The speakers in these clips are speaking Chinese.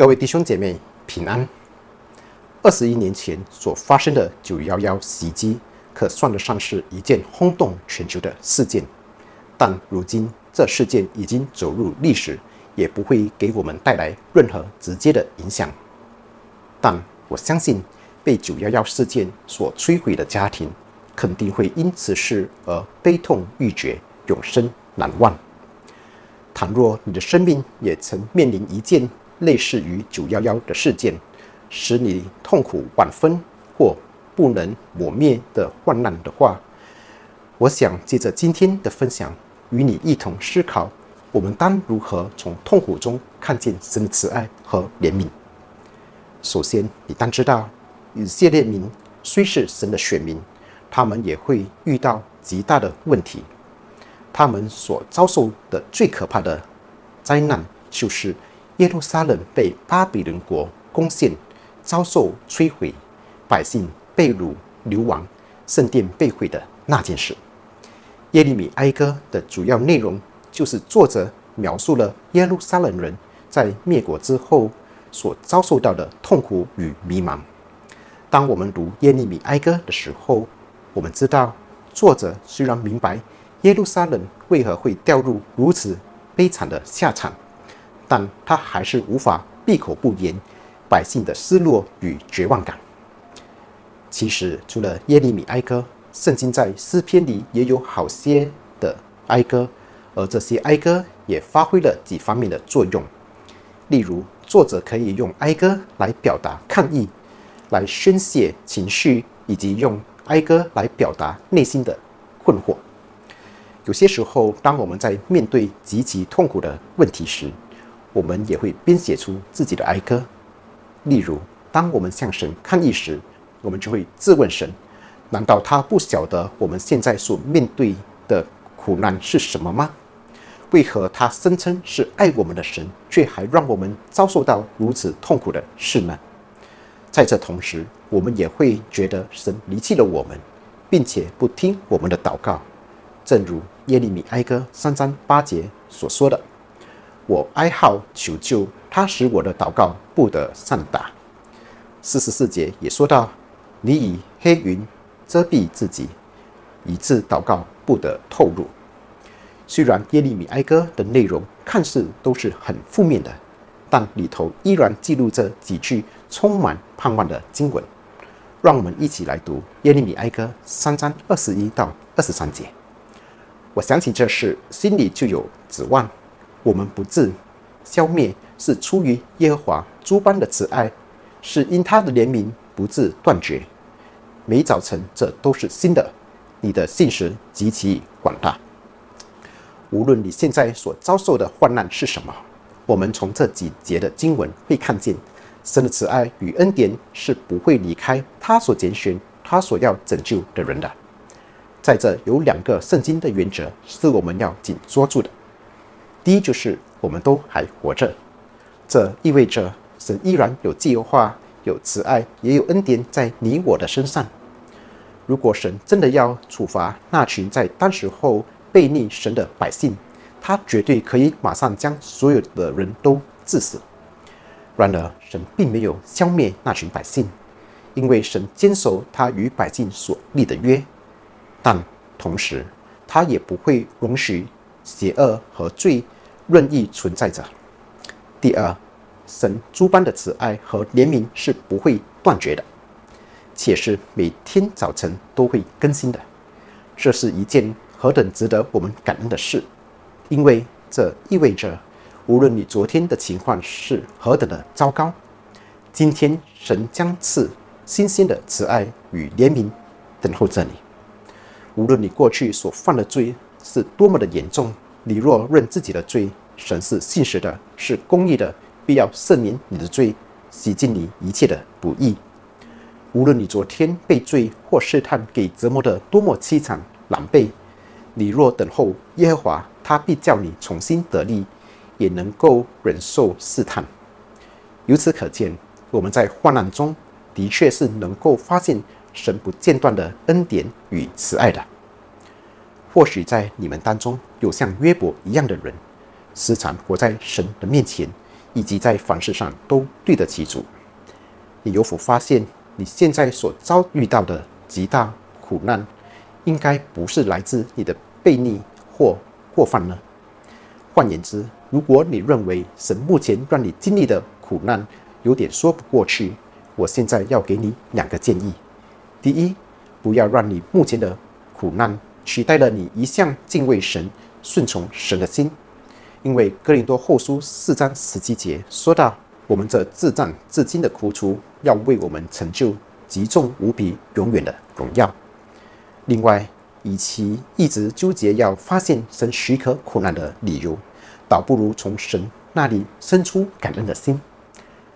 各位弟兄姐妹平安。二十一年前所发生的九幺幺袭击，可算得上是一件轰动全球的事件。但如今这事件已经走入历史，也不会给我们带来任何直接的影响。但我相信，被九幺幺事件所摧毁的家庭，肯定会因此事而悲痛欲绝，永生难忘。倘若你的生命也曾面临一件类似于九幺幺的事件，使你痛苦万分或不能抹灭的患难的话，我想借着今天的分享，与你一同思考，我们当如何从痛苦中看见神的慈爱和怜悯。首先，你当知道，以色列民虽是神的选民，他们也会遇到极大的问题。他们所遭受的最可怕的灾难，就是耶路撒冷被巴比伦国攻陷，遭受摧毁，百姓被掳流亡，圣殿被毁的那件事。耶利米哀歌的主要内容，就是作者描述了耶路撒冷人在灭国之后所遭受到的痛苦与迷茫。当我们读耶利米哀歌的时候，我们知道作者虽然明白。耶路撒冷为何会掉入如此悲惨的下场？但他还是无法闭口不言百姓的失落与绝望感。其实，除了耶利米哀歌，圣经在诗篇里也有好些的哀歌，而这些哀歌也发挥了几方面的作用。例如，作者可以用哀歌来表达抗议，来宣泄情绪，以及用哀歌来表达内心的困惑。有些时候，当我们在面对极其痛苦的问题时，我们也会编写出自己的哀歌。例如，当我们向神抗议时，我们就会质问神：难道他不晓得我们现在所面对的苦难是什么吗？为何他声称是爱我们的神，却还让我们遭受到如此痛苦的事呢？在这同时，我们也会觉得神离弃了我们，并且不听我们的祷告。正如耶利米哀歌三章八节所说的：“我哀号求救，他使我的祷告不得善达。”四十四节也说到：“你以黑云遮蔽自己，以致祷告不得透露。”虽然耶利米哀歌的内容看似都是很负面的，但里头依然记录着几句充满盼望的经文。让我们一起来读耶利米哀歌三章二十一到二十三节。我想起这事，心里就有指望。我们不致消灭，是出于耶和华诸般的慈爱，是因他的怜悯不致断绝。每早晨，这都是新的。你的信实极其广大。无论你现在所遭受的患难是什么，我们从这几节的经文会看见，神的慈爱与恩典是不会离开他所拣选、他所要拯救的人的。在这有两个圣经的原则是我们要紧抓住的。第一，就是我们都还活着，这意味着神依然有计划、有慈爱，也有恩典在你我的身上。如果神真的要处罚那群在当时候背逆神的百姓，他绝对可以马上将所有的人都致死。然而，神并没有消灭那群百姓，因为神坚守他与百姓所立的约。但同时，他也不会容许邪恶和罪任意存在着。第二，神诸般的慈爱和怜悯是不会断绝的，且是每天早晨都会更新的。这是一件何等值得我们感恩的事，因为这意味着，无论你昨天的情况是何等的糟糕，今天神将赐新鲜的慈爱与怜悯等候着你。无论你过去所犯的罪是多么的严重，你若认自己的罪，神是信实的，是公义的，必要赦免你的罪，洗净你一切的不义。无论你昨天被罪或试探给折磨得多么凄惨狼狈，你若等候耶和华，他必叫你重新得力，也能够忍受试探。由此可见，我们在患难中的确是能够发现。神不间断的恩典与慈爱的，或许在你们当中有像约伯一样的人，时常活在神的面前，以及在凡事上都对得起主。你有否发现，你现在所遭遇到的极大苦难，应该不是来自你的悖逆或过犯呢？换言之，如果你认为神目前让你经历的苦难有点说不过去，我现在要给你两个建议：第一，不要让你目前的苦难取代了你一向敬畏神、顺从神的心，因为哥林多后书四章十七节说到：“我们这自战至今的苦楚，要为我们成就极重无比、永远的荣耀。”另外，与其一直纠结要发现神许可苦难的理由，倒不如从神那里生出感恩的心。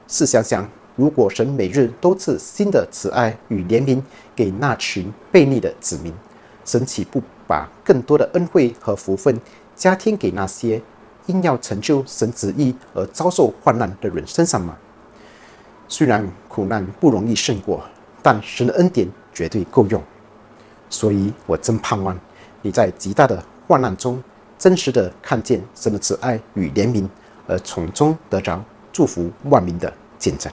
试想想，如果神每日都赐新的慈爱与怜悯给那群悖逆的子民，神岂不把更多的恩惠和福分加添给那些因要成就神旨意而遭受患难的人身上吗？虽然苦难不容易胜过，但神的恩典绝对够用。所以我真盼望你在极大的患难中，真实的看见神的慈爱与怜悯，而从中得着祝福万民的见证。